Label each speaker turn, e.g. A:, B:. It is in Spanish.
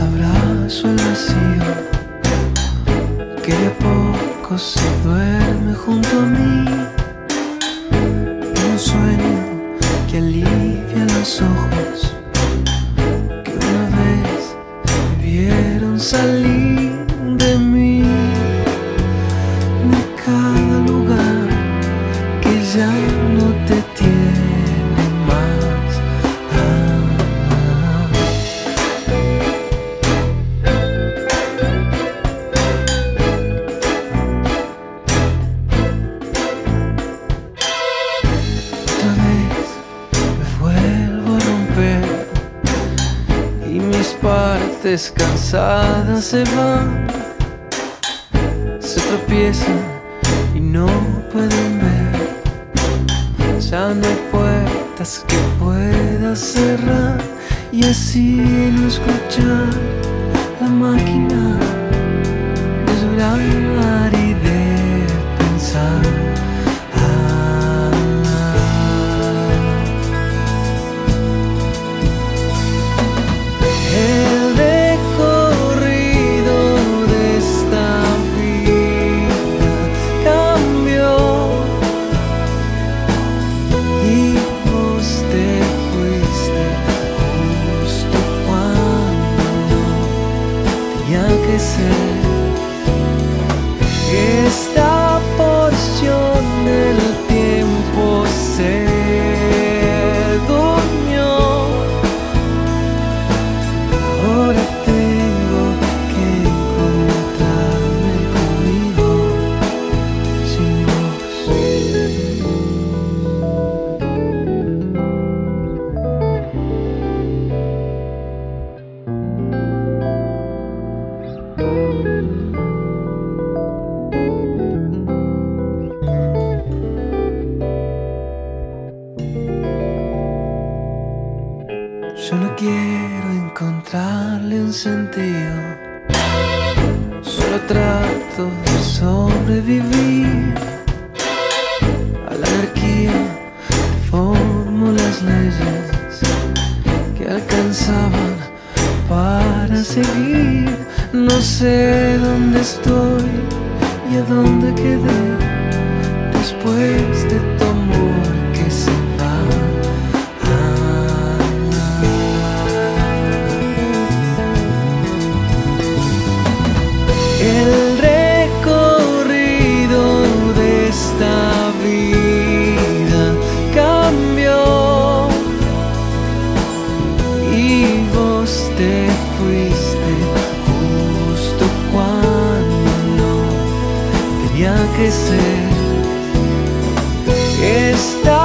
A: abrazo el vacío que de a poco se duerme junto a mí. Un sueño que alivia los ojos que una vez vieron salir. Mis partes cansadas se van, se tropiezan y no pueden ver. Ya no hay puertas que pueda cerrar y así no escuchar la máquina de Yo no quiero encontrarle un sentido. Solo trato de sobrevivir a la anarquía de fórmulas leyes que alcanzaban para seguir. No sé dónde estoy y a dónde quedé después de justo cuando tenía que ser. Esta